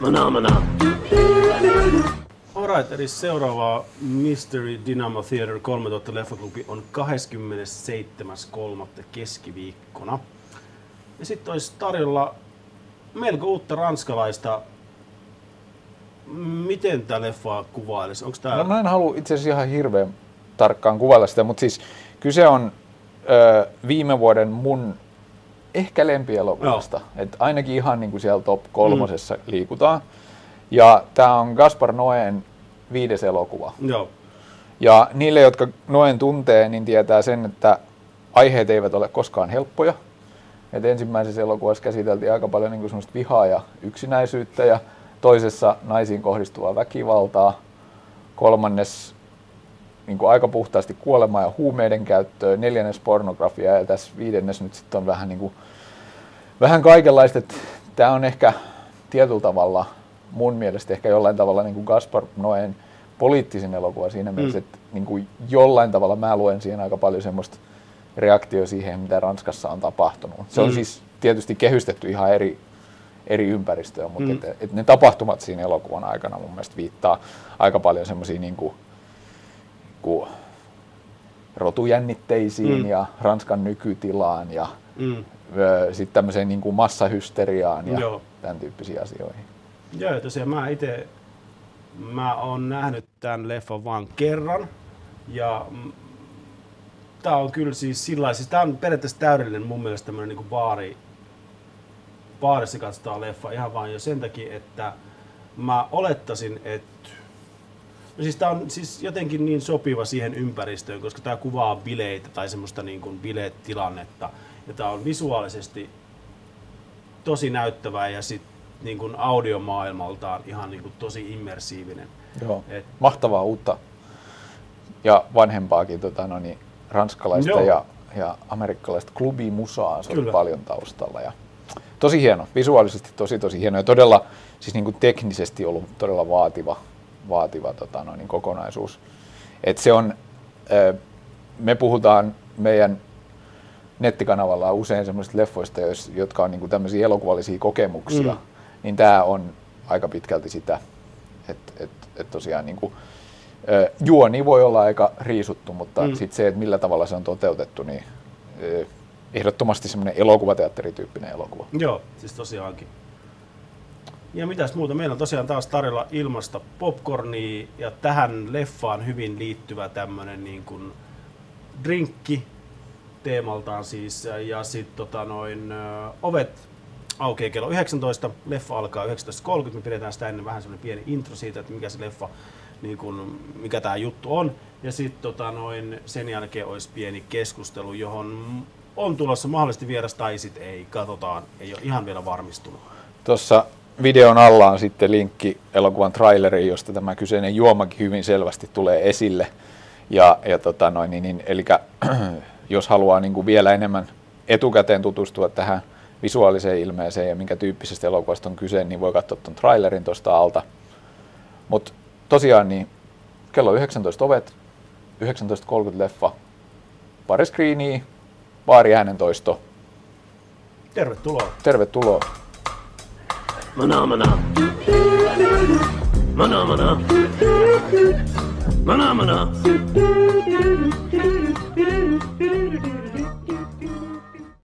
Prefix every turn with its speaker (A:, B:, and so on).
A: Mana mana.
B: Alright, eli seuraava Mystery Dynamo Theater 3000 leffaklubi on 27.3. keskiviikkona. Ja sitten olisi tarjolla melko uutta ranskalaista. Miten tämä leffa kuvailisi? Onko tämä...
C: No mä en halua itse asiassa ihan hirveän tarkkaan kuvailla sitä, mutta siis kyse on ö, viime vuoden mun ehkä lempielokuvasta. Et ainakin ihan niin kuin siellä top kolmosessa mm. liikutaan. Ja tämä on Gaspar Noen viides elokuva.
B: Joo.
C: Ja niille, jotka Noen tuntee, niin tietää sen, että aiheet eivät ole koskaan helppoja. Et ensimmäisessä elokuvassa käsiteltiin aika paljon niin kuin vihaa ja yksinäisyyttä ja toisessa naisiin kohdistuvaa väkivaltaa. Kolmannes niin kuin aika puhtaasti kuolemaa ja huumeiden käyttöä, neljännes pornografia ja tässä viidennes nyt sitten on vähän, niin kuin, vähän kaikenlaista. Tämä on ehkä tietyllä tavalla mun mielestä ehkä jollain tavalla niin kuin Gaspar Noen poliittisin elokuva siinä mielessä, mm. että niin kuin jollain tavalla mä luen siihen aika paljon semmoista reaktio siihen, mitä Ranskassa on tapahtunut. Se on mm. siis tietysti kehystetty ihan eri, eri ympäristöä, mutta mm. et, et ne tapahtumat siinä elokuvan aikana mun mielestä viittaa aika paljon semmoisiin niin kuin rotujännitteisiin mm. ja Ranskan nykytilaan ja mm. sitten tämmöiseen niin kuin massahysteriaan ja Joo. tämän tyyppisiin asioihin.
B: Joo, tosiaan mä itse mä oon nähnyt tämän leffan vain kerran ja tää on kyllä siis sillä siis tää on periaatteessa täydellinen mun mielestä tämmönen niinku baari, baarissa katsotaan leffa ihan vain jo sen takia, että mä olettasin, että No siis tää on siis jotenkin niin sopiva siihen ympäristöön, koska tää kuvaa bileitä tai semmoista niin kuin biletilannetta. Ja tää on visuaalisesti tosi näyttävää ja sit niin kuin audiomaailmaltaan ihan niin kuin tosi immersiivinen.
C: Joo, Et, mahtavaa uutta ja vanhempaakin tota, no niin, ranskalaista Joo. ja, ja amerikkalaista klubimusaa, se oli paljon taustalla. Ja tosi hieno, visuaalisesti tosi tosi hieno ja todella siis niin kuin teknisesti ollut todella vaativa, vaativa tota, no, niin kokonaisuus. Et se on, me puhutaan meidän nettikanavalla usein semmoisista leffoista, jotka on niin kuin tämmöisiä elokuvallisia kokemuksia, mm. niin tämä on aika pitkälti sitä, että et, et tosiaan niin kuin, juoni voi olla aika riisuttu, mutta mm. sitten se, että millä tavalla se on toteutettu, niin ehdottomasti semmoinen elokuvateatterityyppinen elokuva.
B: Joo, siis tosiaankin. Ja mitäs muuta? Meillä on tosiaan taas tarjolla ilmasta popcornia ja tähän leffaan hyvin liittyvä tämmönen niin kuin drinkki teemaltaan siis. Ja sitten tota noin ovet aukeaa kello 19, leffa alkaa 19.30, me pidetään sitä ennen vähän semmoinen pieni intro siitä, että mikä se leffa, niin kun, mikä tämä juttu on. Ja sitten tota noin, sen jälkeen olisi pieni keskustelu, johon on tulossa mahdollisesti vieras tai sitten ei, katsotaan, ei ole ihan vielä varmistunut.
C: Tuossa videon alla on sitten linkki elokuvan traileriin, josta tämä kyseinen juomakin hyvin selvästi tulee esille. Ja, ja tota noin, niin, niin, eli jos haluaa niin kuin vielä enemmän etukäteen tutustua tähän visuaaliseen ilmeeseen ja minkä tyyppisestä elokuvasta on kyse, niin voi katsoa tuon trailerin tuosta alta. Mutta tosiaan niin kello 19 ovet, 19.30 leffa, pari screeniä, baari äänentoisto.
B: Tervetuloa.
C: Tervetuloa.
A: Mana mana. Mana mana. Mana mana.